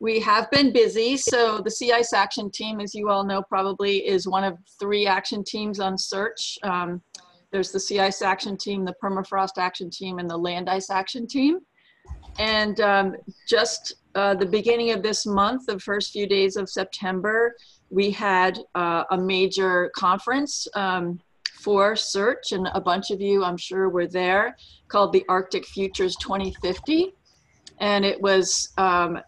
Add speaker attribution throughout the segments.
Speaker 1: We have been busy. So the Sea Ice Action Team, as you all know, probably is one of three action teams on SEARCH. Um, there's the Sea Ice Action Team, the Permafrost Action Team, and the Land Ice Action Team. And um, just uh, the beginning of this month, the first few days of September, we had uh, a major conference um, for SEARCH, and a bunch of you, I'm sure, were there, called the Arctic Futures 2050. And it was um,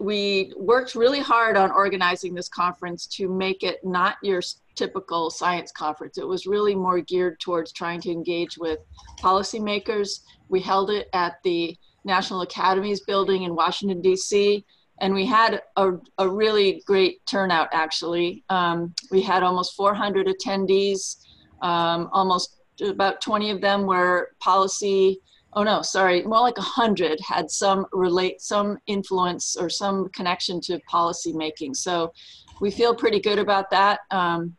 Speaker 1: we worked really hard on organizing this conference to make it not your typical science conference. It was really more geared towards trying to engage with policymakers. We held it at the National Academies building in Washington, D.C., and we had a, a really great turnout actually. Um, we had almost 400 attendees, um, almost about 20 of them were policy oh no, sorry, more like a hundred had some relate, some influence or some connection to policy making. So we feel pretty good about that. Um,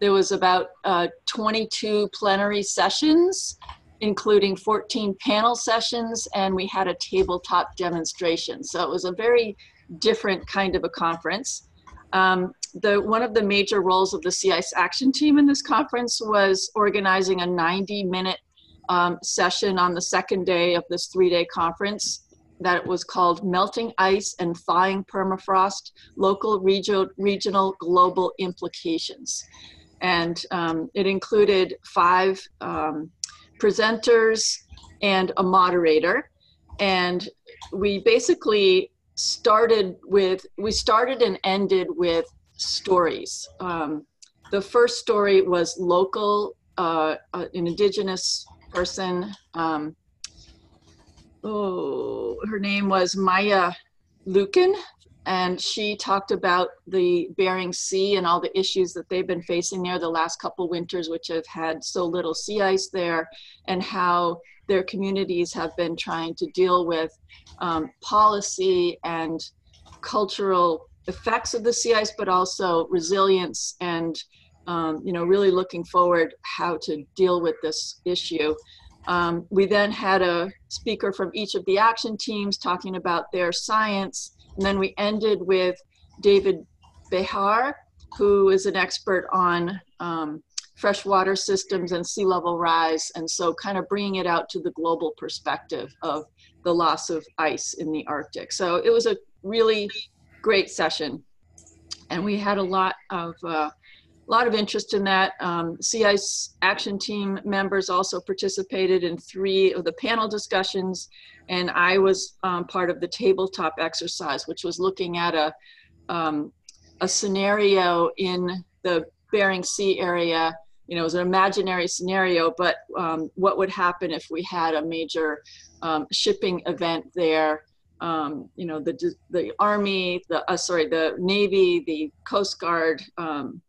Speaker 1: there was about uh, 22 plenary sessions, including 14 panel sessions, and we had a tabletop demonstration. So it was a very different kind of a conference. Um, the, one of the major roles of the Ice Action Team in this conference was organizing a 90 minute um, session on the second day of this three day conference that was called Melting Ice and Thawing Permafrost Local, Regional, Regional Global Implications. And um, it included five um, presenters and a moderator. And we basically started with, we started and ended with stories. Um, the first story was local, uh, uh, an indigenous person. Um, oh, her name was Maya Lukin, and she talked about the Bering Sea and all the issues that they've been facing there the last couple winters, which have had so little sea ice there, and how their communities have been trying to deal with um, policy and cultural effects of the sea ice, but also resilience and um, you know, really looking forward how to deal with this issue. Um, we then had a speaker from each of the action teams talking about their science. And then we ended with David Behar, who is an expert on um, freshwater systems and sea level rise. And so kind of bringing it out to the global perspective of the loss of ice in the Arctic. So it was a really great session. And we had a lot of uh, a lot of interest in that. Um, Ice Action Team members also participated in three of the panel discussions, and I was um, part of the tabletop exercise, which was looking at a, um, a scenario in the Bering Sea area. You know, it was an imaginary scenario, but um, what would happen if we had a major um, shipping event there? Um, you know, the the Army, the uh, sorry, the Navy, the Coast Guard, um,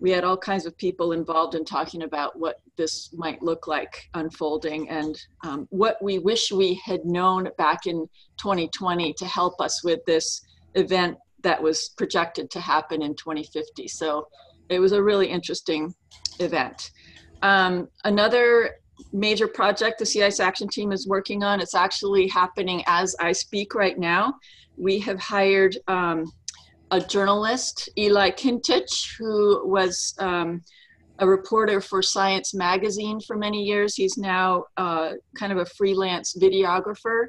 Speaker 1: we had all kinds of people involved in talking about what this might look like unfolding and um, what we wish we had known back in 2020 to help us with this event that was projected to happen in 2050. So it was a really interesting event. Um, another major project the Sea Ice Action Team is working on, it's actually happening as I speak right now. We have hired um, a journalist, Eli Kintisch, who was um, a reporter for Science Magazine for many years. He's now uh, kind of a freelance videographer.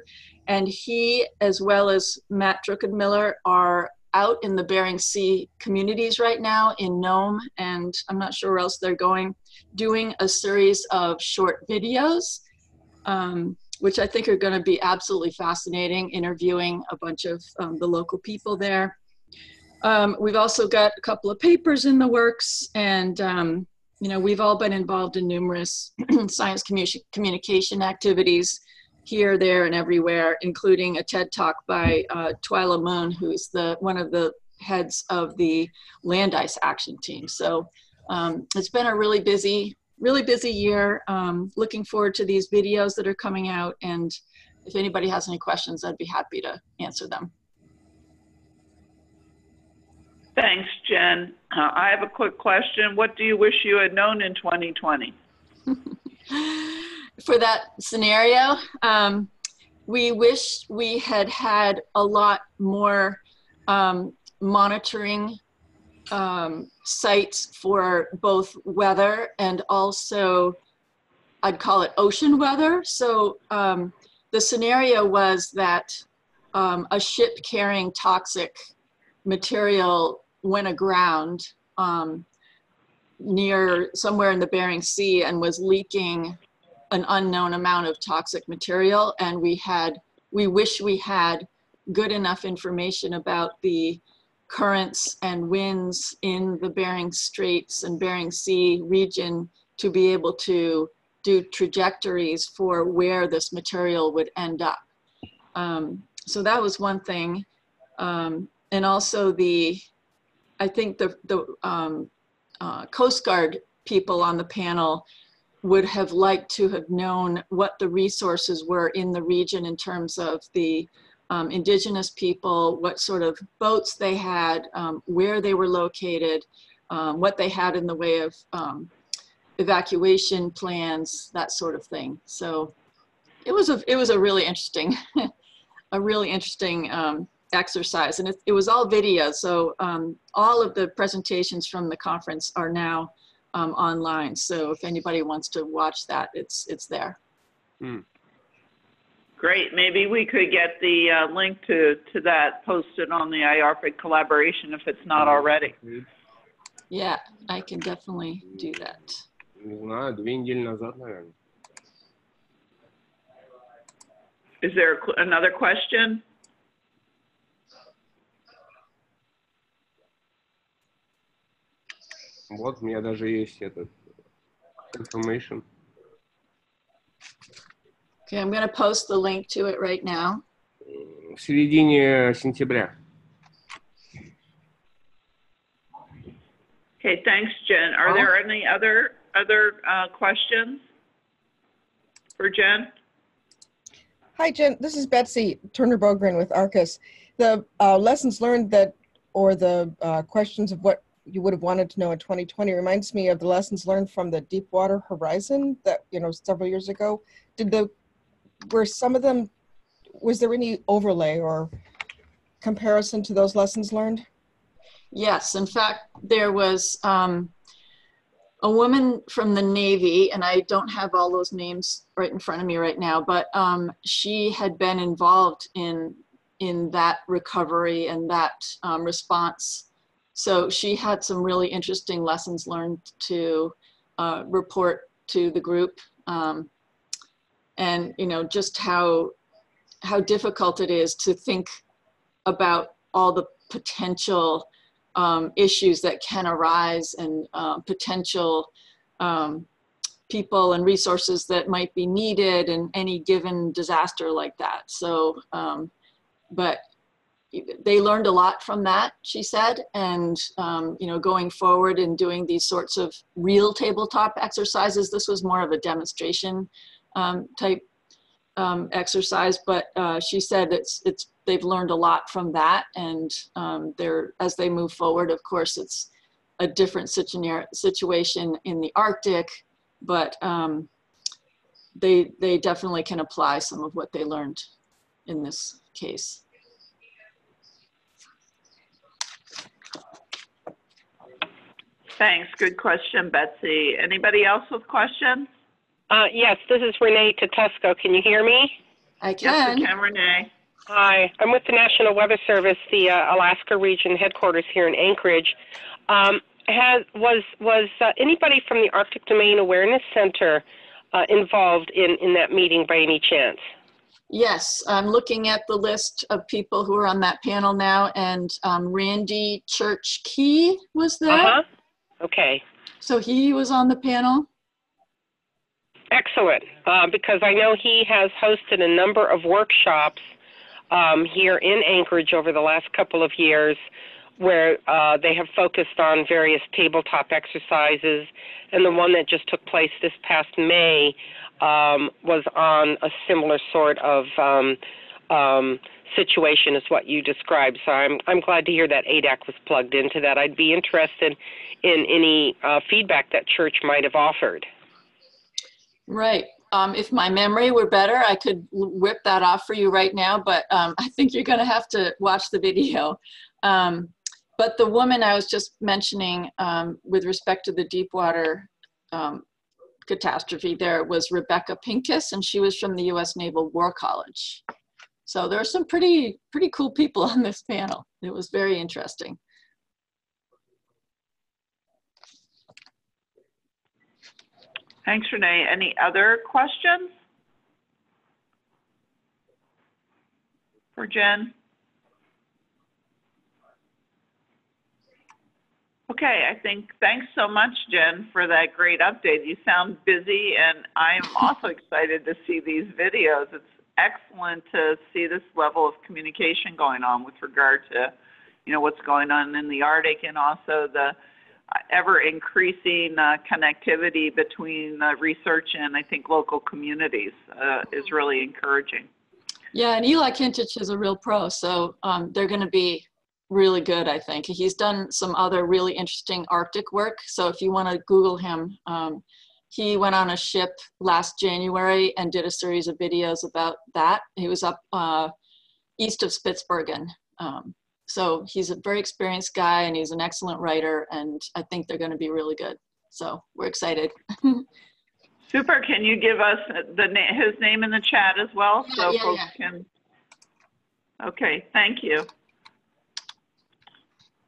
Speaker 1: And he, as well as Matt Druckenmiller, are out in the Bering Sea communities right now in Nome, and I'm not sure where else they're going, doing a series of short videos, um, which I think are going to be absolutely fascinating, interviewing a bunch of um, the local people there. Um, we've also got a couple of papers in the works, and um, you know we've all been involved in numerous science commu communication activities here, there, and everywhere, including a TED talk by uh, Twila Moon, who's the one of the heads of the Land Ice Action Team. So um, it's been a really busy, really busy year. Um, looking forward to these videos that are coming out, and if anybody has any questions, I'd be happy to answer them.
Speaker 2: Thanks, Jen. Uh, I have a quick question. What do you wish you had known in 2020?
Speaker 1: For that scenario, um, we wish we had had a lot more um, monitoring um, sites for both weather and also I'd call it ocean weather. So um, the scenario was that um, a ship carrying toxic material went aground um, near somewhere in the Bering Sea and was leaking an unknown amount of toxic material. And we had, we wish we had good enough information about the currents and winds in the Bering Straits and Bering Sea region to be able to do trajectories for where this material would end up. Um, so that was one thing. Um, and also the, I think the, the um, uh, Coast Guard people on the panel would have liked to have known what the resources were in the region in terms of the um, indigenous people, what sort of boats they had, um, where they were located, um, what they had in the way of um, evacuation plans, that sort of thing. So it was a, it was a really interesting, a really interesting um, exercise and it, it was all video. So um, all of the presentations from the conference are now um, online. So if anybody wants to watch that it's it's there.
Speaker 3: Mm.
Speaker 2: great. Maybe we could get the uh, link to to that posted on the IARPC collaboration if it's not already.
Speaker 1: Yeah I can definitely do that.
Speaker 2: Is there another question?
Speaker 3: Вот у меня даже есть этот information.
Speaker 1: Okay, I'm going to post the link to it right now.
Speaker 3: В середине сентября.
Speaker 2: Okay, thanks, Jen. Are there any other other uh, questions for Jen?
Speaker 4: Hi, Jen. This is Betsy Turner Bogren with ARCUS. The uh, lessons learned that, or the uh, questions of what you would have wanted to know in 2020 reminds me of the lessons learned from the Deepwater Horizon that, you know, several years ago. Did the, were some of them, was there any overlay or comparison to those lessons learned?
Speaker 1: Yes, in fact, there was um, a woman from the Navy, and I don't have all those names right in front of me right now, but um, she had been involved in in that recovery and that um, response. So she had some really interesting lessons learned to uh, report to the group, um, and you know just how how difficult it is to think about all the potential um, issues that can arise and uh, potential um, people and resources that might be needed in any given disaster like that. So, um, but they learned a lot from that, she said, and um, you know, going forward and doing these sorts of real tabletop exercises. This was more of a demonstration um, type um, exercise, but uh, she said it's it's they've learned a lot from that, and um, they're as they move forward. Of course, it's a different situ- situation in the Arctic, but um, they they definitely can apply some of what they learned in this case.
Speaker 2: Thanks. Good question, Betsy. Anybody else with questions?
Speaker 5: Uh, yes, this is Renee Tedesco. Can you hear me?
Speaker 1: I
Speaker 2: Yes,
Speaker 1: can.
Speaker 2: we can, Renee.
Speaker 5: Hi, I'm with the National Weather Service, the uh, Alaska Region headquarters here in Anchorage. Um, has was was uh, anybody from the Arctic Domain Awareness Center uh, involved in in that meeting by any chance?
Speaker 1: Yes, I'm looking at the list of people who are on that panel now, and um, Randy Church Kee was there.
Speaker 5: Uh huh. Okay.
Speaker 1: So he was on the panel.
Speaker 5: Excellent, uh, because I know he has hosted a number of workshops um, here in Anchorage over the last couple of years where uh, they have focused on various tabletop exercises. And the one that just took place this past May um, was on a similar sort of um, um, situation as what you described. So I'm, I'm glad to hear that ADAC was plugged into that. I'd be interested in any uh, feedback that Church might have offered.
Speaker 1: Right. Um, if my memory were better, I could whip that off for you right now, but um, I think you're going to have to watch the video. Um, but the woman I was just mentioning um, with respect to the Deepwater um, catastrophe there was Rebecca Pincus, and she was from the U.S. Naval War College. So there are some pretty pretty cool people on this panel. It was very interesting.
Speaker 2: Thanks, Renee. Any other questions? For Jen? Okay, I think, thanks so much, Jen, for that great update. You sound busy, and I'm also excited to see these videos. It's excellent to see this level of communication going on with regard to, you know, what's going on in the Arctic and also the ever increasing uh, connectivity between uh, research and I think local communities uh, is really encouraging.
Speaker 1: Yeah, and Eli Kintisch is a real pro, so um, they're going to be really good, I think. He's done some other really interesting Arctic work. So if you want to Google him, um, he went on a ship last January and did a series of videos about that. He was up uh, east of Spitsbergen. Um, so he's a very experienced guy and he's an excellent writer, and I think they're going to be really good. So we're excited.
Speaker 2: Super. Can you give us the na- his name in the chat as well
Speaker 1: Yeah,
Speaker 2: so
Speaker 1: yeah,
Speaker 2: folks
Speaker 1: yeah.
Speaker 2: can? Okay, thank you.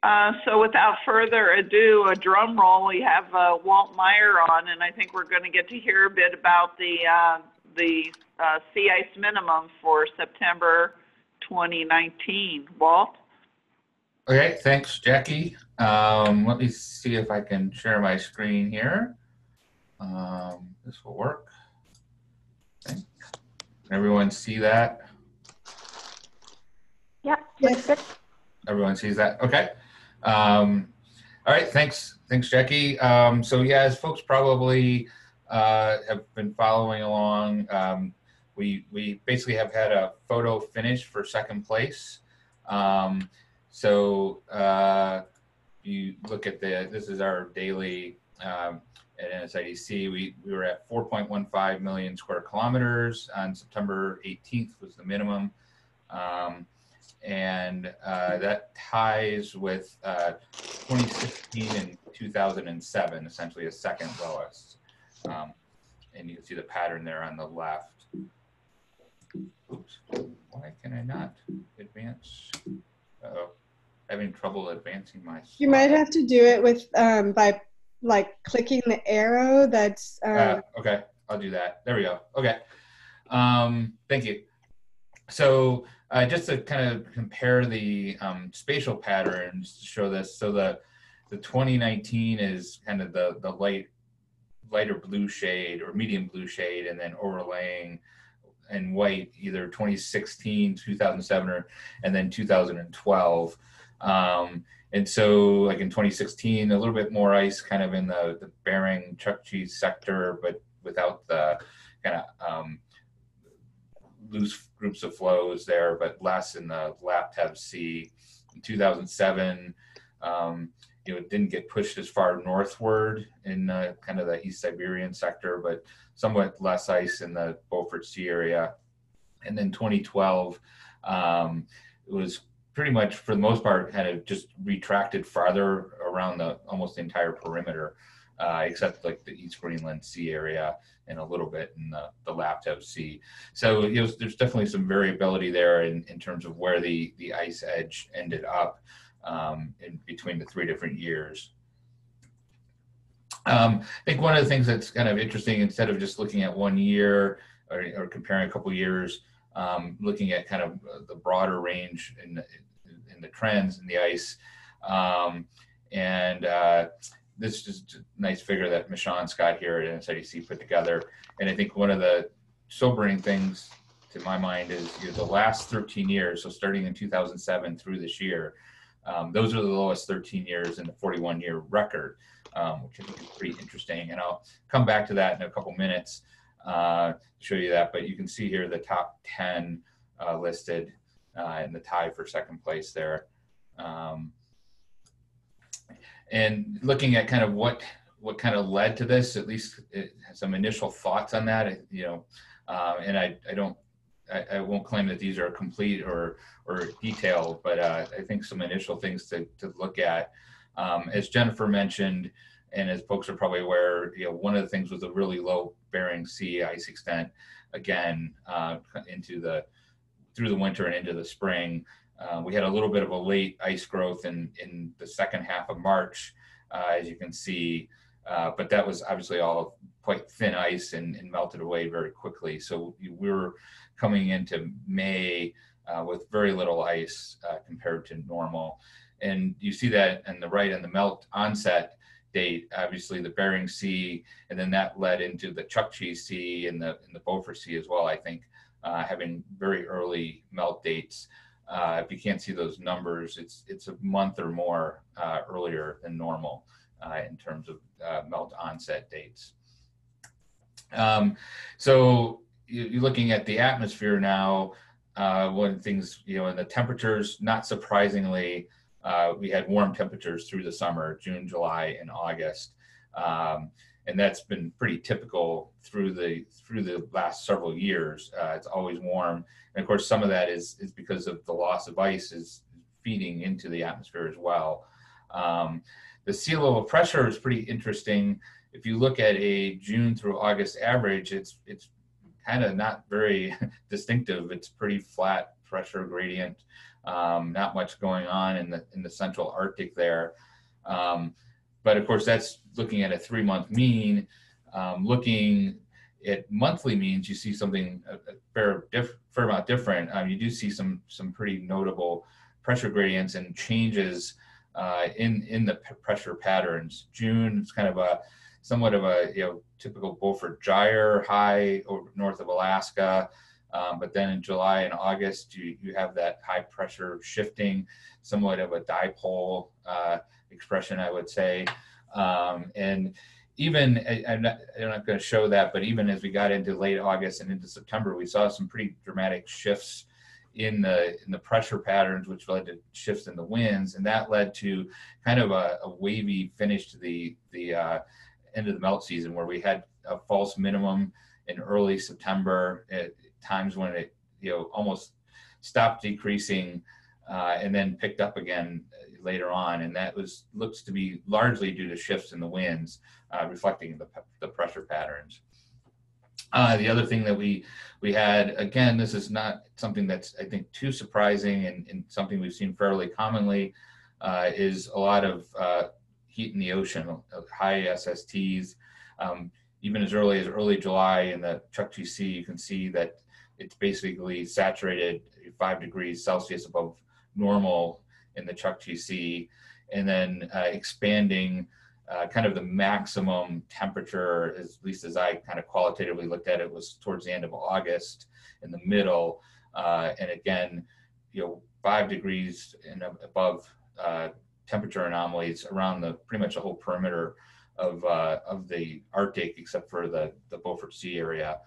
Speaker 2: Uh, so without further ado, a drum roll. We have uh, Walt Meier on, and I think we're going to get to hear a bit about the uh, the uh, sea ice minimum for September 2019. Walt.
Speaker 6: Okay, thanks, Jackie. Um, let me see if I can share my screen here. Um, this will work. Okay. Everyone see that?
Speaker 7: Yep, looks good.
Speaker 6: Everyone sees that? Okay. Um, all right, thanks. Thanks, Jackie. Um, so yeah, as folks probably uh, have been following along, um, we, we basically have had a photo finish for second place. Um, so uh, you look at the, this is our daily um, at NSIDC, we, we were at 4.15 million square kilometers on September 18th was the minimum. Um, and uh, that ties with uh, 2016 and 2007, essentially a second lowest. Um, and you can see the pattern there on the left. Oops, why can I not advance? Uh-oh, having trouble advancing my.
Speaker 7: You might have to do it with um, by like clicking the arrow that's um,
Speaker 6: Uh, okay, I'll do that. There we go. Okay. Um, thank you. So uh, just to kind of compare the um, spatial patterns to show this, so the the 2019 is kind of the the light lighter blue shade or medium blue shade, and then overlaying in white either 2016, 2007, or and then 2012. Um, and so, like in 2016, a little bit more ice kind of in the, the Bering Chukchi sector, but without the kind of um, loose groups of floes there, but less in the Laptev Sea. In 2007, um, you know, it didn't get pushed as far northward in uh, kind of the East Siberian sector, but somewhat less ice in the Beaufort Sea area. And then 2012, um, it was pretty much for the most part kind of just retracted farther around the almost the entire perimeter uh, except like the east greenland sea area and a little bit in the, the laptev sea so there's definitely some variability there in, in terms of where the, the ice edge ended up um, in between the three different years um, i think one of the things that's kind of interesting instead of just looking at one year or, or comparing a couple years um, looking at kind of uh, the broader range in the, in the trends in the ice. Um, and uh, this is a nice figure that Michon Scott here at NSIDC put together. And I think one of the sobering things to my mind is you know, the last 13 years, so starting in 2007 through this year, um, those are the lowest 13 years in the 41 year record, um, which I think is pretty interesting. And I'll come back to that in a couple minutes uh, show you that, but you can see here the top 10 uh, listed uh, in the tie for second place there. Um, and looking at kind of what what kind of led to this, at least it, some initial thoughts on that, you know, um, and I, I don't, I, I won't claim that these are complete or, or detailed, but uh, I think some initial things to, to look at. Um, as Jennifer mentioned, and as folks are probably aware, you know, one of the things was a really low Bering Sea ice extent, again, uh, into the, through the winter and into the spring. Uh, we had a little bit of a late ice growth in, in the second half of March, uh, as you can see, uh, but that was obviously all quite thin ice and, and melted away very quickly. So we were coming into May uh, with very little ice uh, compared to normal. And you see that in the right in the melt onset date, obviously the Bering Sea, and then that led into the Chukchi Sea and the, and the Beaufort Sea as well, I think, uh, having very early melt dates. Uh, if you can't see those numbers, it's it's a month or more uh, earlier than normal uh, in terms of uh, melt onset dates. Um, so you, are looking at the atmosphere now. One of the things, you know, and the temperatures, not surprisingly, uh, we had warm temperatures through the summer, June, July, and August. Um, and that's been pretty typical through the through the last several years. Uh, it's always warm, and of course, some of that is is because of the loss of ice is feeding into the atmosphere as well. Um, the sea level pressure is pretty interesting. If you look at a June through August average, it's it's kind of not very distinctive. It's pretty flat pressure gradient. Um, not much going on in the in the central Arctic there. Um, but of course, that's looking at a three month mean. Um, looking at monthly means, you see something a, a fair, diff, fair amount different. Um, you do see some some pretty notable pressure gradients and changes uh, in in the pressure patterns. June is kind of a somewhat of a you know typical Beaufort gyre high over north of Alaska. Um, but then in July and August, you, you have that high pressure shifting, somewhat of a dipole uh, expression, I would say. Um, and even, I, am not, I'm not going to show that, but even as we got into late August and into September, we saw some pretty dramatic shifts in the in the pressure patterns, which led to shifts in the winds, and that led to kind of a, a wavy finish to the the uh, end of the melt season, where we had a false minimum in early September at times when it you know almost stopped decreasing uh, and then picked up again later on, and that was looks to be largely due to shifts in the winds, uh, reflecting the, the pressure patterns. Uh, the other thing that we we had again, this is not something that's I think too surprising, and, and something we've seen fairly commonly, uh, is a lot of uh, heat in the ocean, high SSTs. Um, even as early as early July in the Chukchi Sea, you can see that it's basically saturated five degrees Celsius above normal in the Chukchi Sea, and then uh, expanding uh, kind of the maximum temperature, at least as I kind of qualitatively looked at it, was towards the end of August in the middle. Uh, and again, you know, five degrees and above uh, temperature anomalies around the pretty much the whole perimeter of uh, of the Arctic, except for the the Beaufort Sea area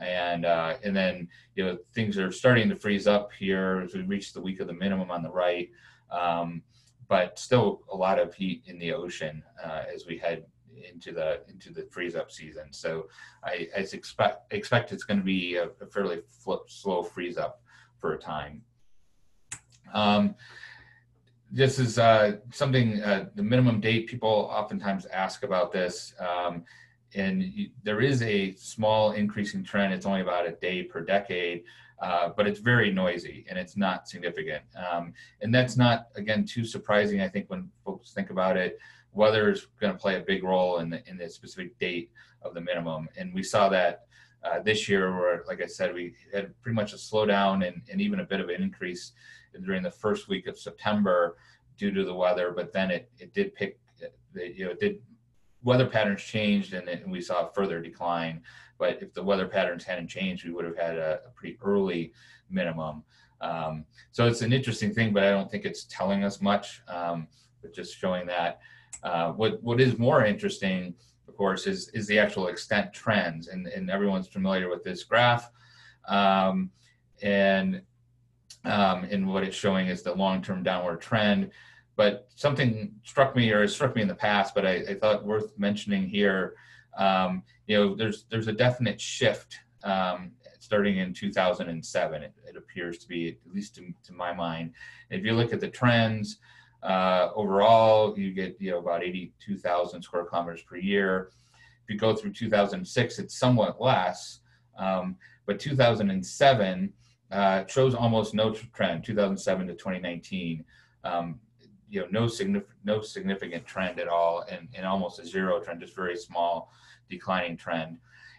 Speaker 6: and uh, and then you know things are starting to freeze up here as we reach the week of the minimum on the right, um, but still a lot of heat in the ocean uh, as we head into the into the freeze up season. So I, I expect expect it's going to be a, a fairly slow freeze up for a time. Um, this is uh, something uh, the minimum date people oftentimes ask about this. Um, and there is a small increasing trend. It's only about a day per decade, uh, but it's very noisy and it's not significant. Um, and that's not, again, too surprising. I think when folks think about it, weather is going to play a big role in the in the specific date of the minimum. And we saw that uh, this year, where, like I said, we had pretty much a slowdown and, and even a bit of an increase during the first week of September due to the weather. But then it it did pick, you know, it did weather patterns changed and, and we saw a further decline. But if the weather patterns hadn't changed, we would have had a, a pretty early minimum. Um, so it's an interesting thing, but I don't think it's telling us much. Um, but just showing that. Uh, what what is more interesting, of course, is is the actual extent trends, and and everyone's familiar with this graph, um, and um, and what it's showing is the long-term downward trend. but something struck me or struck me in the past, but I, I thought worth mentioning here. Um, you know, there's there's a definite shift um, starting in 2007. It, it, appears to be, at least to, to my mind. If you look at the trends uh, overall, you get you know about 82,000 square kilometers per year. If you go through 2006, it's somewhat less, um, but 2007 uh, shows almost no trend. 2007 to 2019. Um, you know, no significant no significant trend at all, and, and almost a zero trend, just very small declining trend.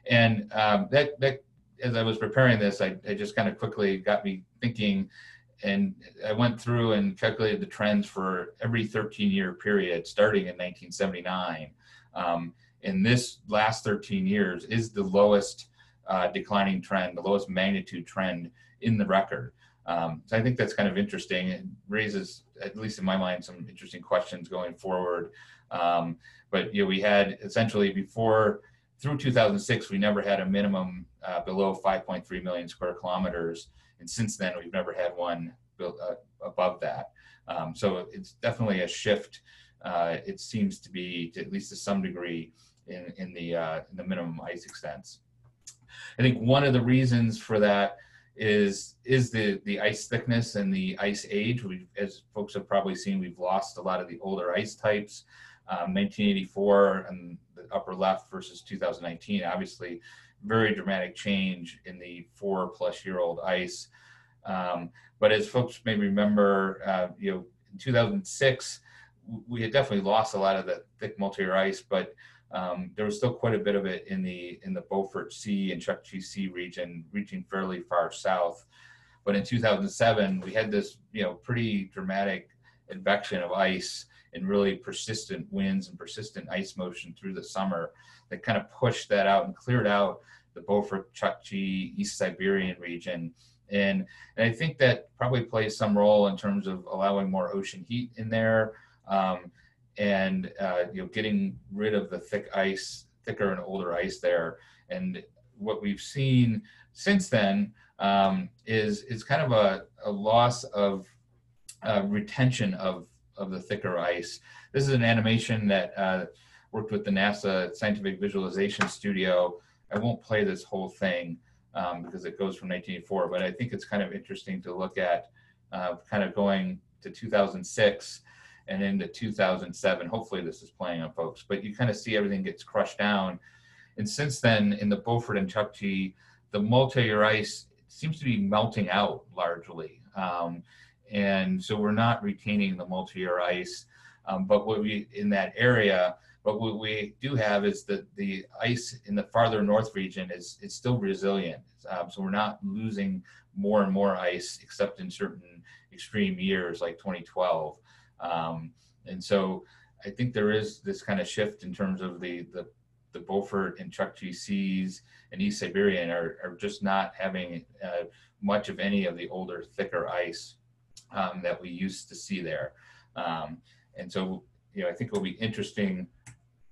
Speaker 6: And um, that that as I was preparing this, I, I just kind of quickly got me thinking, and I went through and calculated the trends for every 13 year period starting in 1979. Um, and this last 13 years is the lowest uh, declining trend, the lowest magnitude trend in the record. Um, so I think that's kind of interesting. It raises, at least in my mind, some interesting questions going forward. Um, but you know, we had essentially before through 2006, we never had a minimum uh, below 5.3 million square kilometers, and since then we've never had one built uh, above that. Um, so it's definitely a shift. Uh, it seems to be, to, at least to some degree, in in the uh, in the minimum ice extents. I think one of the reasons for that is is the the ice thickness and the ice age. We, as folks have probably seen, we've lost a lot of the older ice types. Um, 1984 and the upper left versus 2019, obviously, very dramatic change in the four plus year old ice. Um, but as folks may remember, uh, you know, in 2006, we had definitely lost a lot of the thick multi-year ice, but um, there was still quite a bit of it in the in the Beaufort Sea and Chukchi Sea region, reaching fairly far south. But in 2007, we had this you know pretty dramatic advection of ice and really persistent winds and persistent ice motion through the summer that kind of pushed that out and cleared out the Beaufort, Chukchi, East Siberian region. And, and I think that probably plays some role in terms of allowing more ocean heat in there. Um, and uh, you know getting rid of the thick ice, thicker and older ice there. And what we've seen since then um, is is kind of a, a loss of uh, retention of of the thicker ice. This is an animation that uh, worked with the NASA Scientific Visualization Studio. I won't play this whole thing um, because it goes from 1984, but I think it's kind of interesting to look at, uh, kind of going to 2006 and into 2007. Hopefully this is playing on folks, but you kind of see everything gets crushed down. And since then, in the Beaufort and Chukchi, the multi-year ice seems to be melting out largely. Um, and so we're not retaining the multi-year ice. Um, but what we, in that area, but what we do have is that the ice in the farther north region is, is still resilient. Um, so we're not losing more and more ice except in certain extreme years like 2012. Um, and so I think there is this kind of shift in terms of the, the, the Beaufort and Chukchi Seas and East Siberian are, are just not having uh, much of any of the older, thicker ice um, that we used to see there. Um, and so, you know, I think it'll be interesting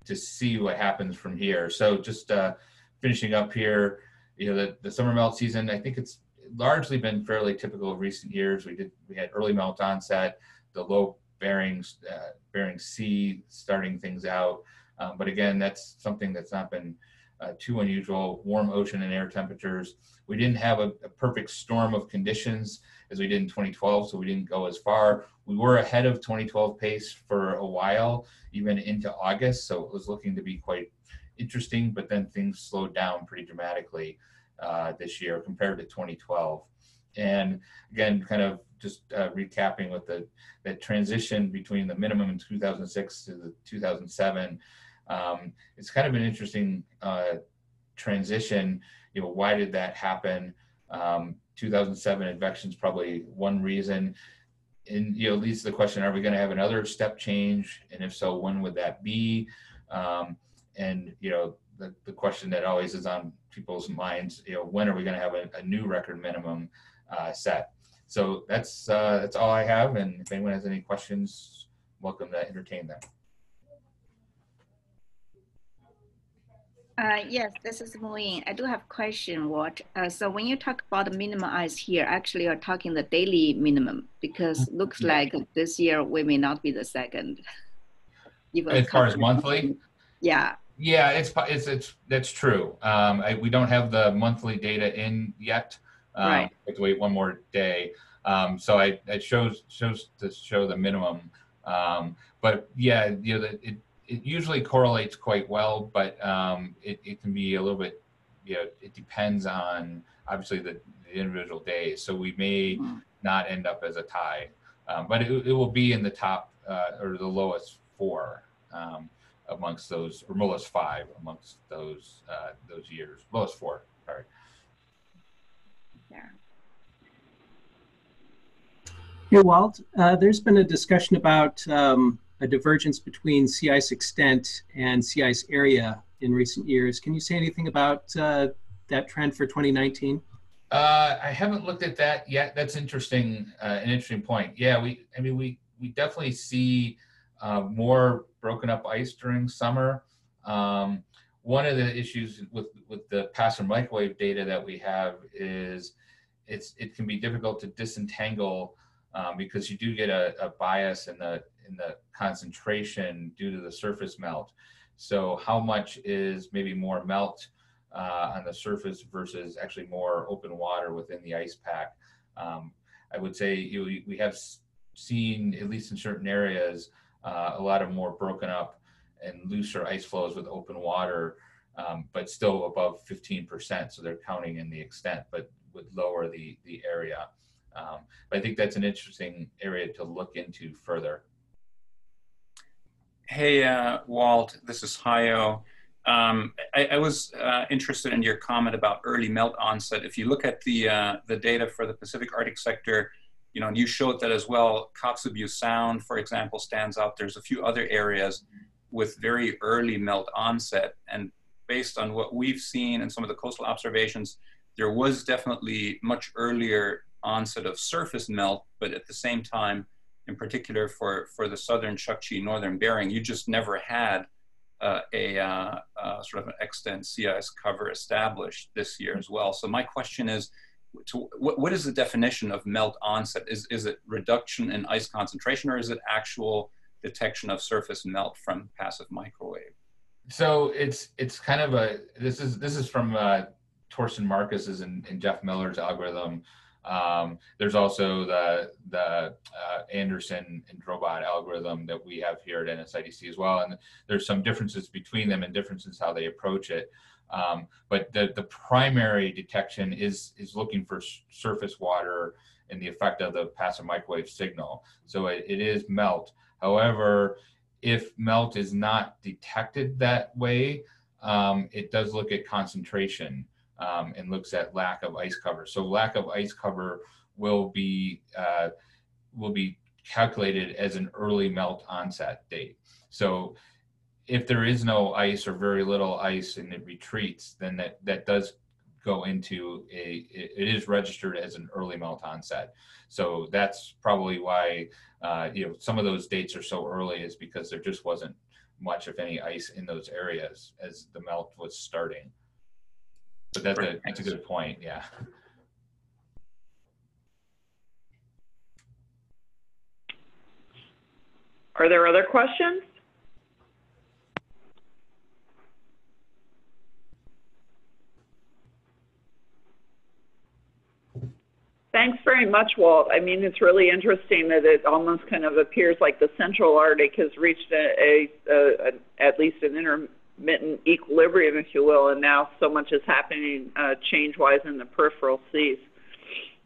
Speaker 6: to see what happens from here. So just uh, finishing up here, you know, the, the summer melt season, I think it's largely been fairly typical of recent years. We did, we had early melt onset, the low Bering, uh, Bering Sea starting things out. Um, but again, that's something that's not been uh, too unusual. Warm ocean and air temperatures. We didn't have a, a, perfect storm of conditions as we did in 2012, so we didn't go as far. We were ahead of 2012 pace for a while, even into August, so it was looking to be quite interesting, but then things slowed down pretty dramatically uh, this year compared to 2012. And again, kind of just uh, recapping with the that transition between the minimum in 2006 to the 2007. Um, it's kind of an interesting uh, transition. You know, why did that happen? Um, 2007 advection is probably one reason. And you know, leads to the question: Are we going to have another step change? And if so, when would that be? Um, and you know, the, the question that always is on people's minds: You know, when are we going to have a, a new record minimum uh, set? So that's uh, that's all I have. And if anyone has any questions, welcome to entertain them.
Speaker 8: Uh, yes, this is Moeen. I do have a question, Walt. Uh, so when you talk about the minimum ice here, actually you're talking the daily minimum because looks like this year we may not be the second. Even
Speaker 6: As far as monthly?
Speaker 8: Yeah,
Speaker 6: Yeah, it's, it's, it's, that's true. Um, I, we don't have the monthly data in yet. Um,
Speaker 8: Right.
Speaker 6: Have to wait one more day. Um, so I, it shows, shows to show the minimum. Um, but yeah, you know, the- it, it usually correlates quite well, but, um, it, it can be a little bit, you know, it depends on obviously the, the individual days. So we may
Speaker 8: Mm.
Speaker 6: not end up as a tie. Um, but it, it will be in the top, uh, or the lowest four. Um, amongst those, or lowest five amongst those uh, those years. Lowest four. Sorry.
Speaker 8: Yeah.
Speaker 9: Hey, Walt, uh, there's been a discussion about um, a divergence between sea ice extent and sea ice area in recent years. Can you say anything about uh, that trend for 2019?
Speaker 6: Uh, I haven't looked at that yet. That's interesting. Uh, an interesting point. Yeah, we. I mean, we we definitely see uh, more broken up ice during summer. Um, one of the issues with with the passive microwave data that we have is it's it can be difficult to disentangle um, because you do get a, a bias in the in the concentration due to the surface melt. So how much is maybe more melt uh, on the surface versus actually more open water within the ice pack? Um, I would say you, we have seen at least in certain areas uh, a lot of more broken up and looser ice floes with open water, um, but still above 15%. So they're counting in the extent, but would lower the the area. Um, I think that's an interesting area to look into further.
Speaker 10: Hey, uh, Walt, this is Hajo. Um, I, I was uh, interested in your comment about early melt onset. If you look at the uh, the data for the Pacific Arctic sector, you know, and you showed that as well. Kotzebue Sound, for example, stands out. There's a few other areas with very early melt onset, and based on what we've seen and some of the coastal observations, there was definitely much earlier onset of surface melt, but at the same time, in particular for, for the southern Chukchi, northern Bering, you just never had uh, a uh, uh, sort of an extent sea ice cover established this year as well. So my question is, to, what, what is the definition of melt onset? Is, is it reduction in ice concentration or is it actual detection of surface melt from passive microwave?
Speaker 6: So it's it's kind of a this is this is from uh, Thorsten Markus's and, and Jeff Miller's algorithm. Um, there's also the the uh, Anderson and Drobot algorithm that we have here at NSIDC as well, and there's some differences between them and differences how they approach it. Um, but the the primary detection is is looking for surface water and the effect of the passive microwave signal. So it, it is melt. However, if melt is not detected that way, um, it does look at concentration um, and looks at lack of ice cover. So lack of ice cover will be uh, will be calculated as an early melt onset date. So if there is no ice or very little ice and it retreats, then that that does go into a it, is registered as an early melt onset. So that's probably why uh, you know some of those dates are so early is because there just wasn't much if any ice in those areas as the melt was starting. But that's a that's a good point. Yeah.
Speaker 2: Are there other questions? Thanks very much, Walt. I mean, it's really interesting that it almost kind of appears like the Central Arctic has reached a, a, a, a at least an intermittent equilibrium, if you will, and now so much is happening uh, change-wise in the peripheral seas.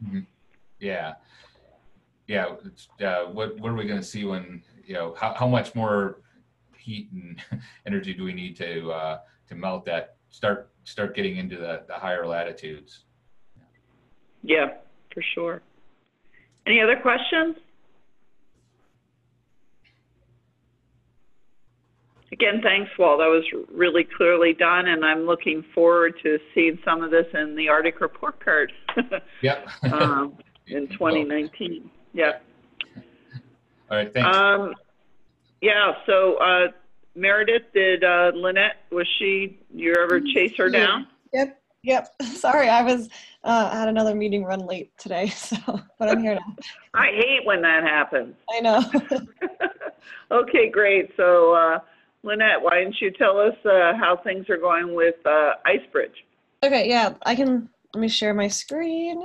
Speaker 6: Mhm. Yeah. Yeah. It's, uh, what, what are we going to see when, you know, how, how much more heat and energy do we need to, uh, to melt that, start, start getting into the, the higher latitudes?
Speaker 2: Yeah, for sure. Any other questions? Again, thanks, Walt. That was really clearly done, and I'm looking forward to seeing some of this in the Arctic report card
Speaker 6: Yep.
Speaker 2: um, in 2019. Yeah.
Speaker 6: All right. Thanks.
Speaker 2: Um, yeah, so uh, Meredith, did uh, Linnette, was she, you ever chase her down?
Speaker 11: Yep, yep. Sorry, I was uh, had another meeting run late today, so but I'm here now.
Speaker 2: I hate when that happens.
Speaker 11: I know.
Speaker 2: Okay, great. So uh, Linnette, why don't you tell us uh, how things are going with uh, Icebridge?
Speaker 11: okay, yeah, I can. Let me share my screen.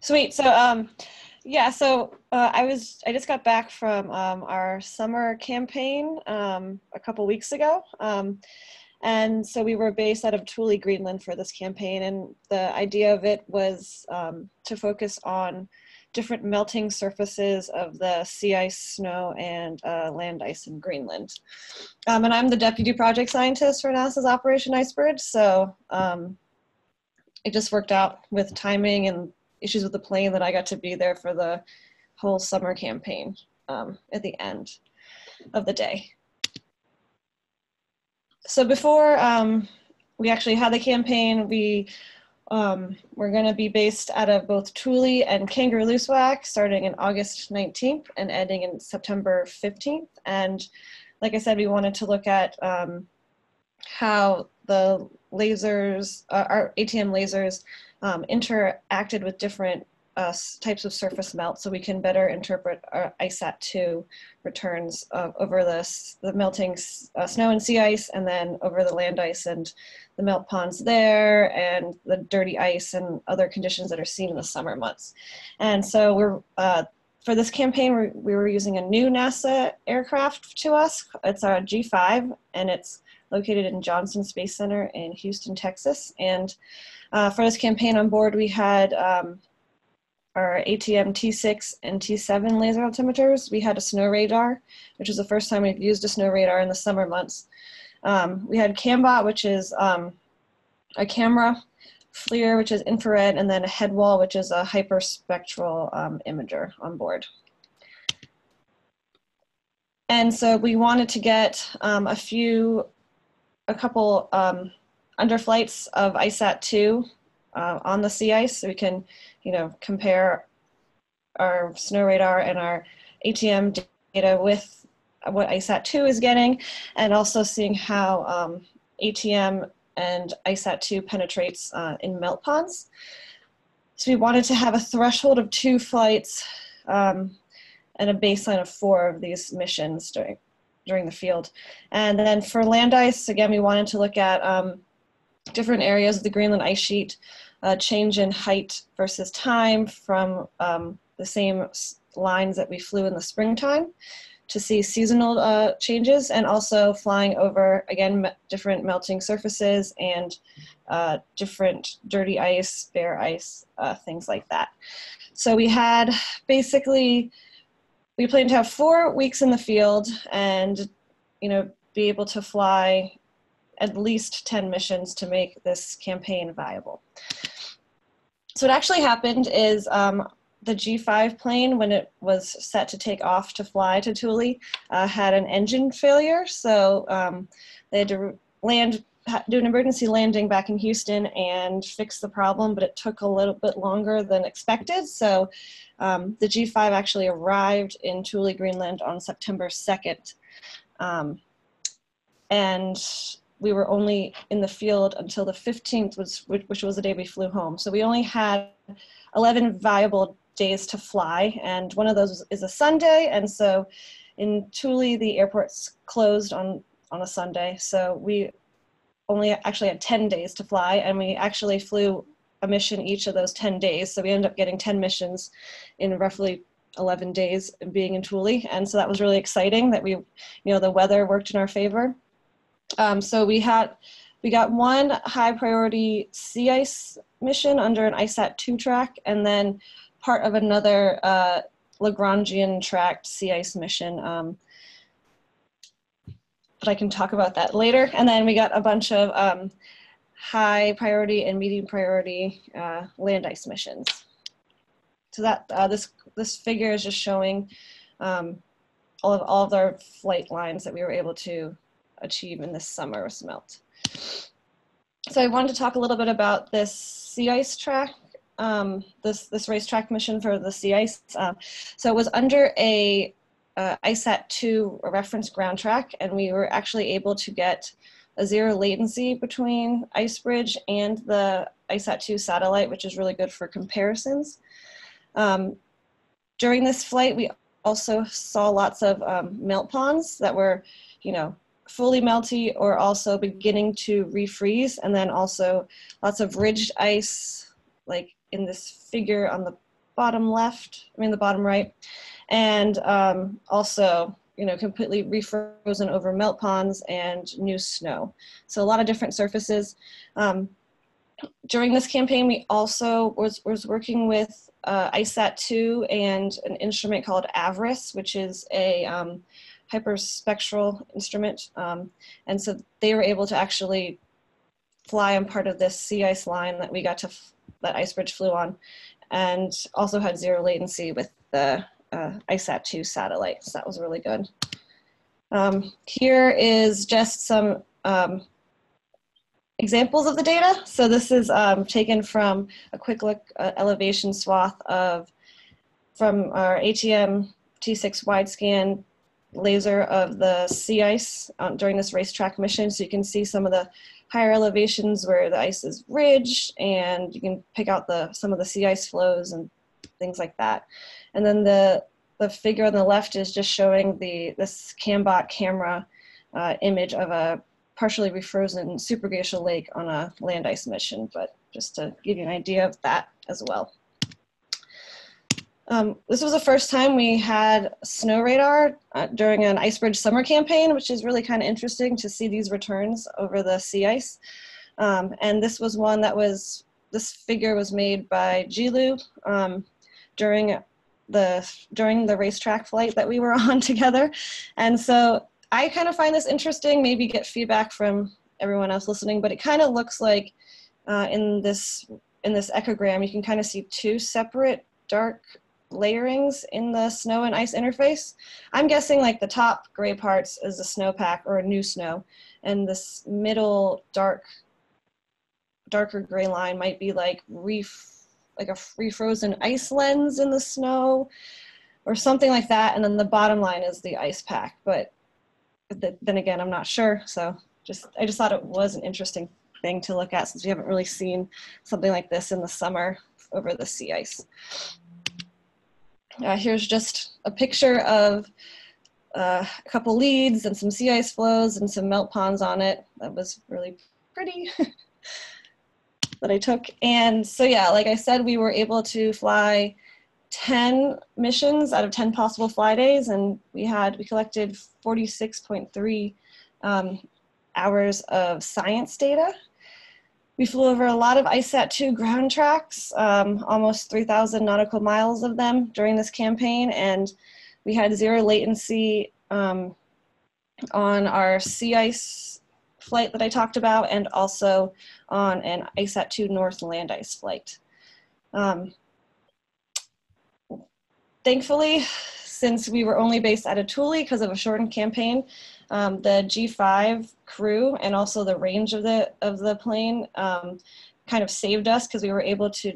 Speaker 11: Sweet. So, um, yeah. So uh, I was. I just got back from um, our summer campaign um, a couple weeks ago, um, and so we were based out of Thule, Greenland, for this campaign. And the idea of it was um, to focus on different melting surfaces of the sea ice, snow, and uh, land ice in Greenland. Um, and I'm the deputy project scientist for NASA's Operation Icebridge. So um, it just worked out with timing and issues with the plane that I got to be there for the whole summer campaign um, at the end of the day. So before um, we actually had the campaign, we um, we're going to be based out of both Thule and Kangerlussuaq starting in August 19th and ending in September 15th. And like I said, we wanted to look at um, how the lasers, uh, our ATM lasers, um, interacted with different uh, types of surface melt so we can better interpret our ICESat-2 returns uh, over the, the melting uh, snow and sea ice and then over the land ice and the melt ponds there and the dirty ice and other conditions that are seen in the summer months. And so we're, uh, for this campaign, we we were using a new NASA aircraft to us. It's our G5 and it's located in Johnson Space Center in Houston, Texas. And uh, for this campaign on board, we had um, our ATM T6 and T7 laser altimeters. We had a snow radar, which was the first time we've used a snow radar in the summer months. Um, we had CAMBOT, which is um, a camera, FLIR, which is infrared, and then a Headwall, which is a hyperspectral um, imager on board. And so we wanted to get um, a few, a couple um, underflights of ICESat-2 uh, on the sea ice so we can, you know, compare our snow radar and our ATM data with what ICESat-2 is getting and also seeing how um, ATM and ICESat-2 penetrates uh, in melt ponds. So we wanted to have a threshold of two flights um, and a baseline of four of these missions during, during the field. And then for land ice, again, we wanted to look at um, different areas of the Greenland ice sheet, uh, change in height versus time from um, the same lines that we flew in the springtime to see seasonal uh, changes and also flying over, again, different melting surfaces and uh, different dirty ice, bare ice, uh, things like that. So we had basically, we planned to have four weeks in the field and, you know, be able to fly at least 10 missions to make this campaign viable. So what actually happened is um, the G5 plane, when it was set to take off to fly to Thule, uh, had an engine failure. So um, they had to land, do an emergency landing back in Houston and fix the problem, but it took a little bit longer than expected. So um, the G5 actually arrived in Thule, Greenland on September 2nd. Um, and we were only in the field until the 15th, was, which which was the day we flew home. So we only had 11 viable days to fly, and one of those is a Sunday. And so in Thule, the airport's closed on, on a Sunday. So we only actually had 10 days to fly, and we actually flew a mission each of those 10 days. So we ended up getting 10 missions in roughly 11 days being in Thule. And so that was really exciting that we, you know, the weather worked in our favor. Um, so we had, we got one high priority sea ice mission under an ICESat 2 track, and then part of another uh, Lagrangian tracked sea ice mission. Um, but I can talk about that later. And then we got a bunch of um, high priority and medium priority uh, land ice missions. So that uh, this this figure is just showing um, all of all of our flight lines that we were able to achieve in this summer Smelt. so I wanted to talk a little bit about this sea ice track, um, this this racetrack mission for the sea ice. Uh, so it was under a uh, ICESat 2 reference ground track, and we were actually able to get a zero latency between IceBridge and the ICESat 2 satellite, which is really good for comparisons. Um, during this flight, we also saw lots of um, melt ponds that were, you know, fully melty or also beginning to refreeze, and then also lots of ridged ice, like in this figure on the bottom left, I mean the bottom right, and um, also you know completely refrozen over melt ponds and new snow. So a lot of different surfaces. Um, during this campaign, we also was, was working with uh, ICESat-2 and an instrument called AVIRIS, which is a um, hyperspectral instrument. Um, and so they were able to actually fly on part of this sea ice line that we got to, that IceBridge flew on, and also had zero latency with the uh, ICESat-2 satellite. So that was really good. Um, here is just some um, examples of the data. So this is um, taken from a quick look uh, elevation swath of from our ATM T6 wide scan laser of the sea ice um, during this racetrack mission. So you can see some of the higher elevations where the ice is ridged and you can pick out the some of the sea ice floes and things like that. And then the the figure on the left is just showing the this CAMBOT camera uh, image of a partially refrozen supraglacial lake on a land ice mission, but just to give you an idea of that as well. Um, this was the first time we had snow radar uh, during an IceBridge summer campaign, which is really kind of interesting to see these returns over the sea ice. Um, and this was one that was, this figure was made by Jilu um, during the during the racetrack flight that we were on together. And so I kind of find this interesting, maybe get feedback from everyone else listening, but it kind of looks like uh, in this in this echogram, you can kind of see two separate dark layerings in the snow and ice interface. I'm guessing like the top gray parts is a snowpack or a new snow, and this middle dark, darker gray line might be like reef, like a refrozen ice lens in the snow, or something like that. And then the bottom line is the ice pack. But then again, I'm not sure. So just I just thought it was an interesting thing to look at since we haven't really seen something like this in the summer over the sea ice. Uh, here's just a picture of uh, a couple leads and some sea ice floes and some melt ponds on it. That was really pretty that I took. And so yeah, like I said, we were able to fly 10 missions out of 10 possible fly days and we had, we collected 46.3 um, hours of science data we flew over a lot of ICESat-2 ground tracks, um, almost 3,000 nautical miles of them during this campaign, and we had zero latency um, on our sea ice flight that I talked about, and also on an ICESat-2 North land ice flight. Um, thankfully, since we were only based out of because of a shortened campaign, um, the G5 crew and also the range of the of the plane um, kind of saved us because we were able to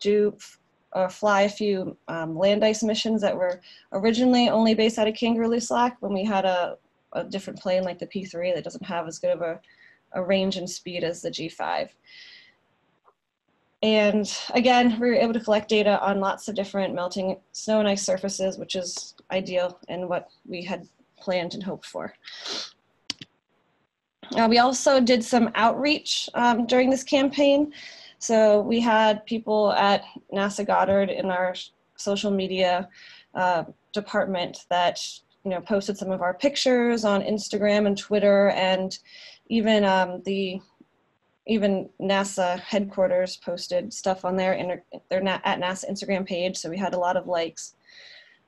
Speaker 11: do or fly a few um, land ice missions that were originally only based out of Kangerlussuaq when we had a, a different plane like the P3 that doesn't have as good of a, a range and speed as the G5. And again, we were able to collect data on lots of different melting snow and ice surfaces, which is ideal and what we had planned and hoped for. Uh, we also did some outreach um, during this campaign. So we had people at NASA Goddard in our social media uh, department that you know posted some of our pictures on Instagram and Twitter, and even um, the even NASA headquarters posted stuff on their their at NASA Instagram page. So we had a lot of likes.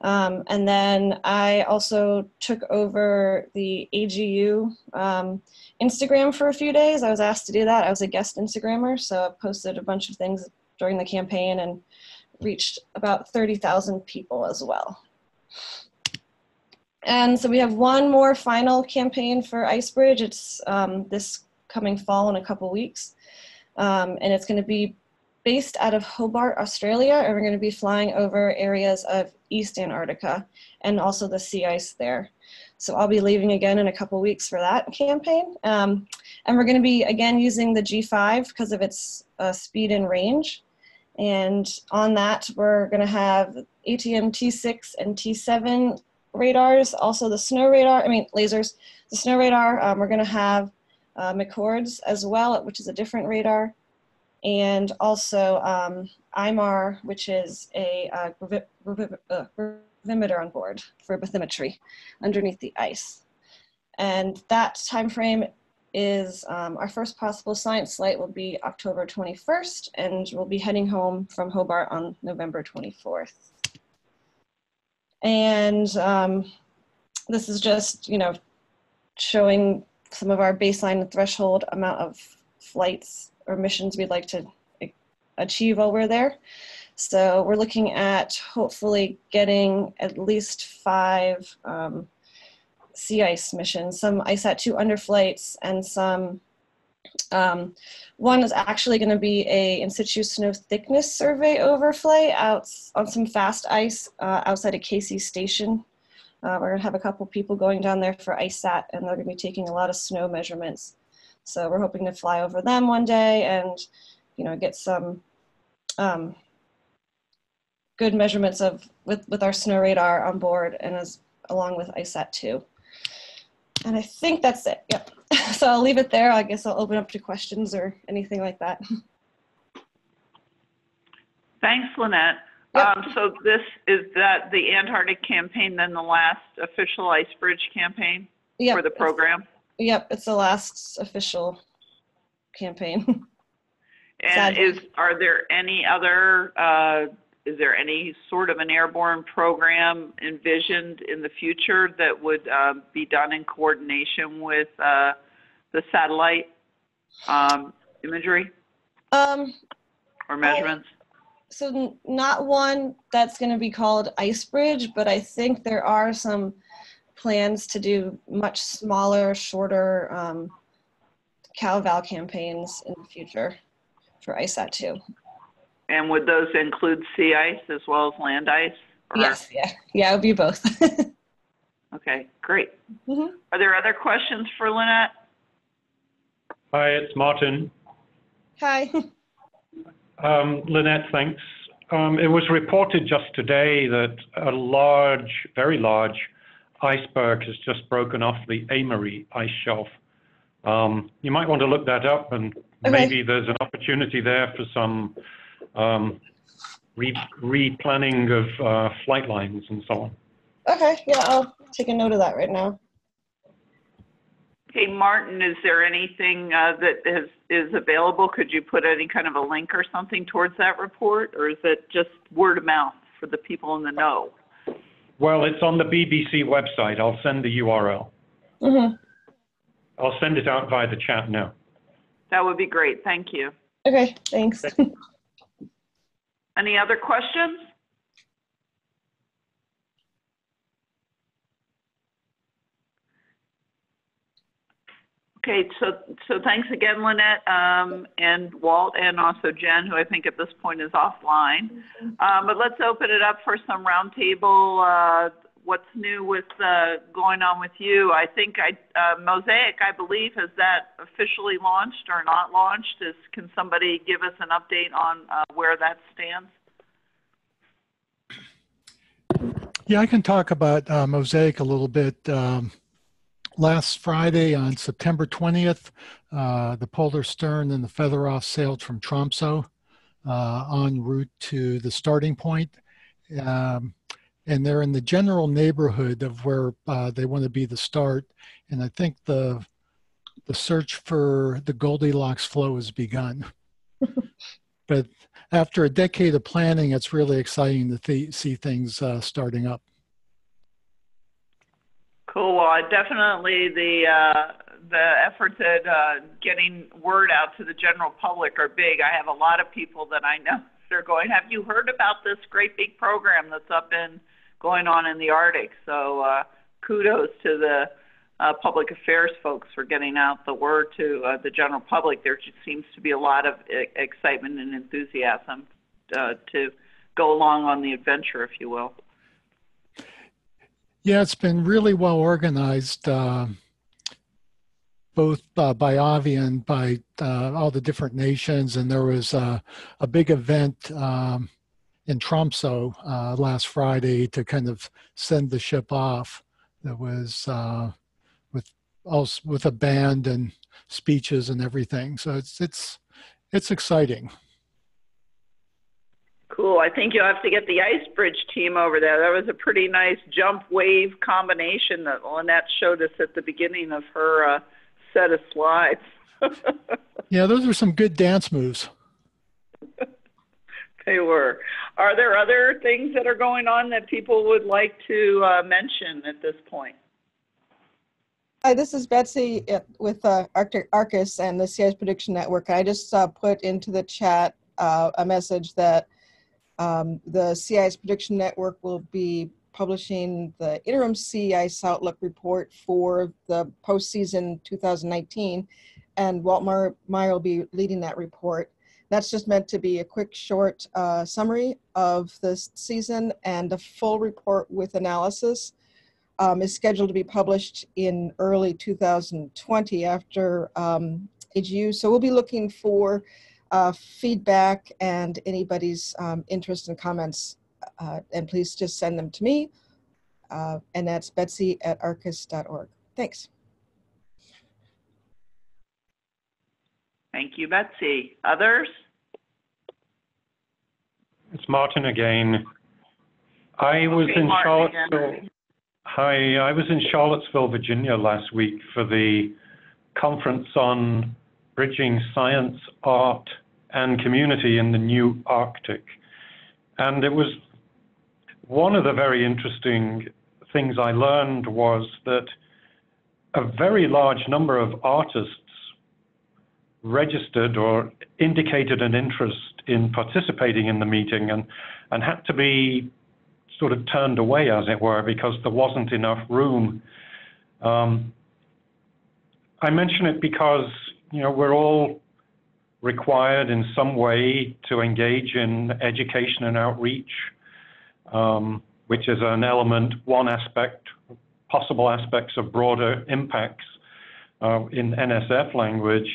Speaker 11: Um, and then I also took over the AGU um, Instagram for a few days. I was asked to do that. I was a guest Instagrammer, so I posted a bunch of things during the campaign and reached about 30,000 people as well. And so we have one more final campaign for IceBridge. It's um, this coming fall in a couple weeks. Um, and it's going to be based out of Hobart, Australia, and we're going to be flying over areas of East Antarctica and also the sea ice there. So I'll be leaving again in a couple weeks for that campaign. Um, and we're going to be again using the G5 because of its uh, speed and range. And on that, we're going to have ATM T6 and T7 radars, also the snow radar, I mean, lasers, the snow radar. Um, we're going to have uh, MCoRDS as well, which is a different radar. And also um, IMAR, which is a uh, uh, gravimeter on board for bathymetry underneath the ice. And that time frame is um, our first possible science flight will be October 21st, and we'll be heading home from Hobart on November 24th. And um, this is just, you know, showing some of our baseline threshold amount of flights or missions we'd like to achieve while we're there. So we're looking at hopefully getting at least five um, sea ice missions, some ICESat-2 underflights, and some. Um, one is actually going to be a in situ snow thickness survey overflight out on some fast ice uh, outside of Casey Station. Uh, we're going to have a couple people going down there for ICESat, and they're going to be taking a lot of snow measurements. So we're hoping to fly over them one day and, you know, get some um, good measurements of with with our snow radar on board and as along with ICESat-2. And I think that's it. Yep. so I'll leave it there. I guess I'll open up to questions or anything like that.
Speaker 2: Thanks, Linnette. Yep. Um, so this is that the Antarctic campaign, then the last official ice bridge campaign
Speaker 11: yep.
Speaker 2: for the program.
Speaker 11: Yep, it's the last official campaign.
Speaker 2: and Sadly. is are there any other uh, is there any sort of an airborne program envisioned in the future that would um, be done in coordination with uh, the satellite um, imagery
Speaker 11: um,
Speaker 2: or measurements?
Speaker 11: so not one that's going to be called Icebridge, but I think there are some plans to do much smaller, shorter um, CalVal campaigns in the future for ICESat-2.
Speaker 2: And would those include sea ice as well as land ice?
Speaker 11: Or? Yes, yeah, yeah, it would be both.
Speaker 2: okay, great.
Speaker 11: Mm-hmm.
Speaker 2: Are there other questions for Linnette?
Speaker 12: Hi, it's Martin.
Speaker 11: Hi.
Speaker 12: Um, Linnette, thanks. Um, it was reported just today that a large, very large iceberg has just broken off the Amery ice shelf. Um, you might want to look that up, and okay. maybe there's an opportunity there for some um, re- replanning of uh, flight lines and so on.
Speaker 11: Okay, yeah, I'll take a note of that right now.
Speaker 2: Hey, Martin, is there anything uh, that is, is available? Could you put any kind of a link or something towards that report, or is it just word of mouth for the people in the know?
Speaker 12: Well, it's on the BBC website. I'll send the URL.
Speaker 11: Mm-hmm.
Speaker 12: I'll send it out via the chat now.
Speaker 2: That would be great. Thank you.
Speaker 11: Okay, thanks.
Speaker 2: Any other questions? Okay, so so thanks again, Linnette, um, and Walt, and also Jen, who I think at this point is offline. Um, but let's open it up for some roundtable. Uh, what's new with uh, going on with you? I think I, uh, Mosaic, I believe, has that officially launched or not launched? Can somebody give us an update on where that stands?
Speaker 13: Yeah, I can talk about Mosaic a little bit. Last Friday on September 20th, uh, the Polarstern and the Fedorov sailed from Tromso uh, en route to the starting point. Um, and they're in the general neighborhood of where uh, they want to be the start. And I think the the search for the Goldilocks floe has begun. but after a decade of planning, it's really exciting to th- see things uh, starting up.
Speaker 2: Cool. Well, definitely the uh, the efforts at uh, getting word out to the general public are big. I have a lot of people that I know that are going. Have you heard about this great big program that's up in going on in the Arctic? So uh, kudos to the public affairs folks for getting out the word to the general public. There just seems to be a lot of excitement and enthusiasm to go along on the adventure, if you will.
Speaker 13: Yeah, it's been really well organized, uh, both uh, by AWI and by uh, all the different nations. And there was uh, a big event um, in Tromso uh, last Friday to kind of send the ship off. That was uh, with also with a band and speeches and everything. So it's it's it's exciting.
Speaker 2: Cool. I think you'll have to get the Ice Bridge team over there. That was a pretty nice jump wave combination that Linnette showed us at the beginning of her uh, set of slides.
Speaker 13: Yeah, those were some good dance moves.
Speaker 2: they were. Are there other things that are going on that people would like to uh, mention at this point?
Speaker 4: Hi, this is Betsy uh, with uh, Arctic Arcus and the Sea Ice Prediction Network. I just uh, put into the chat uh, a message that um, the Sea Ice Prediction Network will be publishing the interim ice outlook report for the postseason 2019, and Walt Meier will be leading that report. That's just meant to be a quick, short uh, summary of the season, and a full report with analysis um, is scheduled to be published in early 2020 after um, AGU. So we'll be looking for uh, feedback and anybody's um, interest and comments. Uh, and please just send them to me. Uh, and that's betsy at arcus.org. Thanks.
Speaker 2: Thank you, Betsy. Others?
Speaker 12: It's Martin again. I was
Speaker 2: Okay,
Speaker 12: in
Speaker 2: Martin
Speaker 12: Charlottesville.
Speaker 2: again.
Speaker 12: Hi, I was in Charlottesville, Virginia last week for the conference on bridging science, art, and community in the new Arctic. And it was one of the very interesting things I learned was that a very large number of artists registered or indicated an interest in participating in the meeting and, and had to be sort of turned away, as it were, because there wasn't enough room. Um, I mention it because, you know, we're all required in some way to engage in education and outreach, um, which is an element, one aspect, possible aspects of broader impacts uh, in NSF language.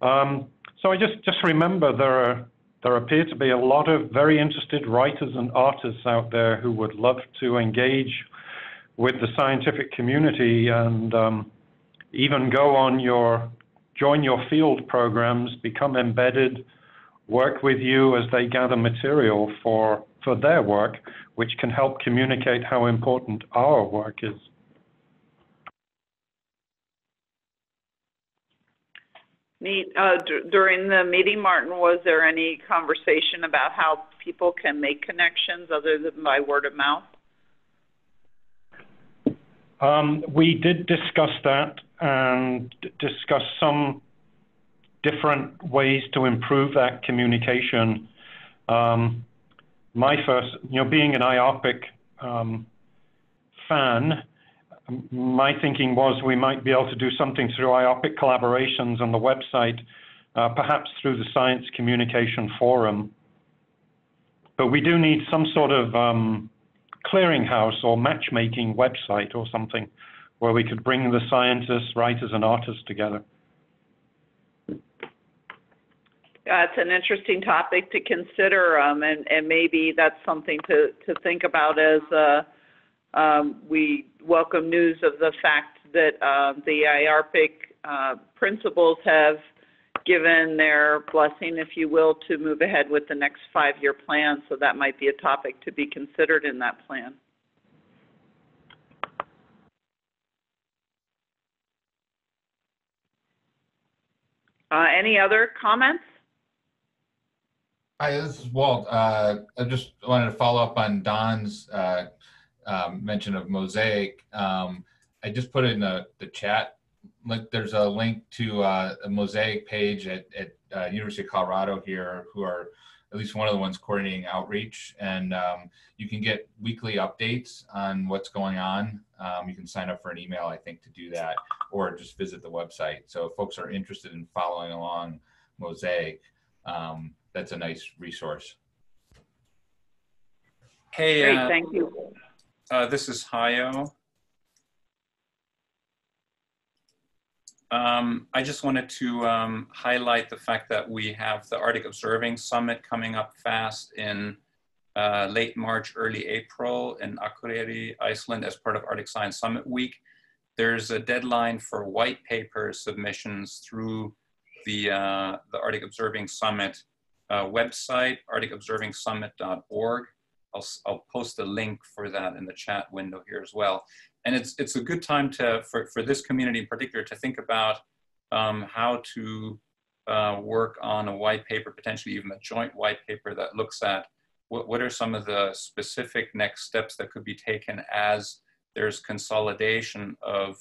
Speaker 12: Um, so I just, just remember there are there appear to be a lot of very interested writers and artists out there who would love to engage with the scientific community and um, even go on your join your field programs, become embedded, work with you as they gather material for for their work, which can help communicate how important our work is.
Speaker 2: Neat. Uh, during the meeting, Martin, was there any conversation about how people can make connections other than by word of mouth?
Speaker 12: Um, we did discuss that and discuss some different ways to improve that communication. Um, my first, you know, being an IARPC um, fan, my thinking was we might be able to do something through IARPC collaborations on the website, uh, perhaps through the Science Communication Forum. But we do need some sort of um, clearinghouse or matchmaking website or something where we could bring the scientists, writers, and artists together.
Speaker 2: Yeah, it's an interesting topic to consider, um, and, and maybe that's something to, to think about as uh, um, we welcome news of the fact that uh, the IARPC uh, principals have given their blessing, if you will, to move ahead with the next five-year plan. So that might be a topic to be considered in that plan. Uh, any other comments?
Speaker 6: Hi, this is Walt. Uh, I just wanted to follow up on Don's uh, um, mention of Mosaic. Um, I just put it in the, the chat. Like, there's a link to uh, a Mosaic page at, at uh, University of Colorado here, who are at least one of the ones coordinating outreach. And um, you can get weekly updates on what's going on. Um, you can sign up for an email, I think, to do that, or just visit the website. So if folks are interested in following along Mosaic, um, that's a nice resource.
Speaker 10: Hey,
Speaker 2: Great,
Speaker 10: uh,
Speaker 2: thank you.
Speaker 10: uh, this is Hajo. Um, I just wanted to um, highlight the fact that we have the Arctic Observing Summit coming up fast in uh, late March, early April in Akureyri, Iceland as part of Arctic Science Summit Week. There's a deadline for white paper submissions through the, uh, the Arctic Observing Summit uh, website, arcticobservingsummit.org. I'll, I'll post a link for that in the chat window here as well. And it's, it's a good time to, for, for this community in particular to think about um, how to uh, work on a white paper, potentially even a joint white paper that looks at what, what are some of the specific next steps that could be taken as there's consolidation of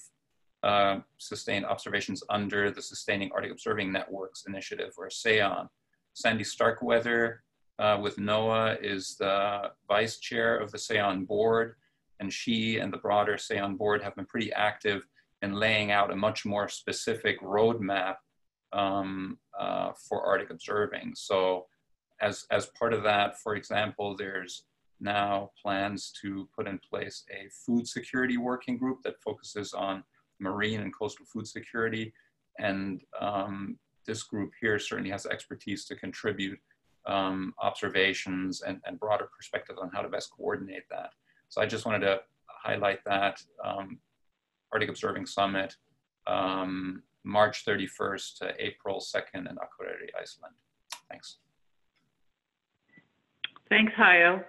Speaker 10: uh, sustained observations under the Sustaining Arctic Observing Networks Initiative or SAON. Sandy Starkweather uh, with NOAA is the vice chair of the SAON board, and she and the broader SAON board have been pretty active in laying out a much more specific roadmap um, uh, for Arctic observing. So as, as part of that, for example, there's now plans to put in place a food security working group that focuses on marine and coastal food security. And um, this group here certainly has expertise to contribute um, observations and, and broader perspective on how to best coordinate that. So I just wanted to highlight that um, Arctic Observing Summit, um, March 31st to April 2nd in Akureyri, Iceland. Thanks.
Speaker 2: Thanks, Hajo.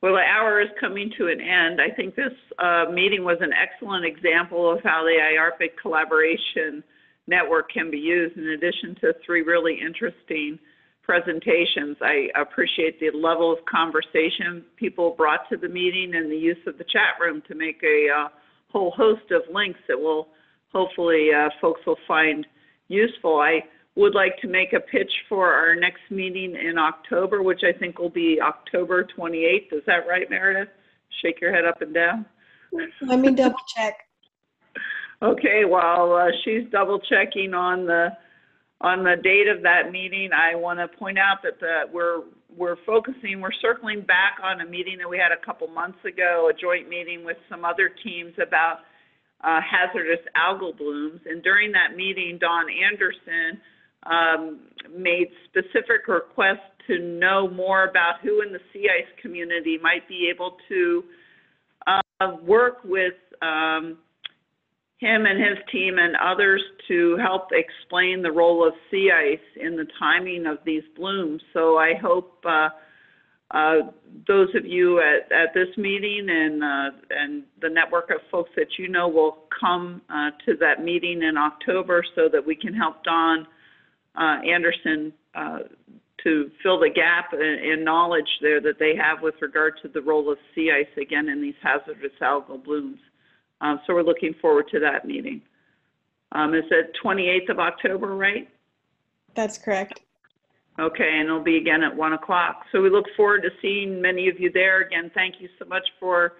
Speaker 2: Well, the hour is coming to an end. I think this uh, meeting was an excellent example of how the IARPC collaboration network can be used in addition to three really interesting presentations. I appreciate the level of conversation people brought to the meeting and the use of the chat room to make a uh, whole host of links that will hopefully uh, folks will find useful. I would like to make a pitch for our next meeting in October, which I think will be October 28th. Is that right, Meredith? Shake your head up and down.
Speaker 7: Let me double check.
Speaker 2: Okay, while uh, she's double checking on the on the date of that meeting, I want to point out that the, we're we're focusing, we're circling back on a meeting that we had a couple months ago, a joint meeting with some other teams about uh, hazardous algal blooms. And during that meeting, Don Anderson um, made specific requests to know more about who in the sea ice community might be able to uh, work with um, him and his team and others to help explain the role of sea ice in the timing of these blooms. So I hope uh, uh, those of you at, at this meeting and uh, and the network of folks that you know will come uh, to that meeting in October so that we can help Don uh, Anderson uh, to fill the gap in, in knowledge there that they have with regard to the role of sea ice again in these hazardous algal blooms. Um, so we're looking forward to that meeting. Um, is it 28th of October, right?
Speaker 7: That's correct.
Speaker 2: Okay, and it'll be again at 1 o'clock. So we look forward to seeing many of you there. Again, thank you so much for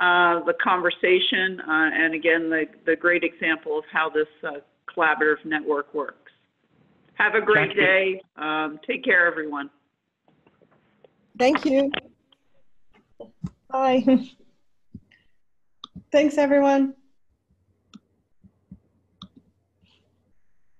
Speaker 2: uh, the conversation uh, and again, the, the great example of how this uh, collaborative network works. Have a great
Speaker 12: Thank you.
Speaker 2: day. Um, take care, everyone.
Speaker 4: Thank you.
Speaker 11: Bye.
Speaker 7: Thanks, everyone.